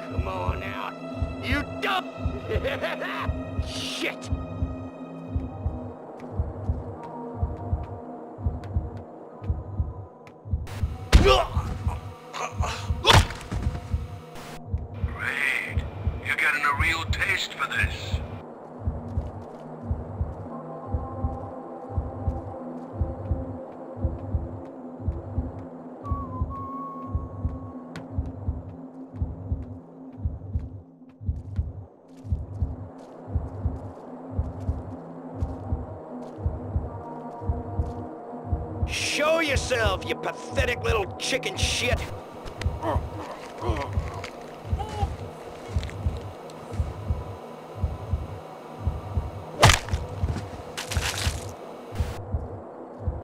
Come on out. You dumb... Shit! Great. You're getting a real taste for this. Show yourself, you pathetic little chicken shit! Oh,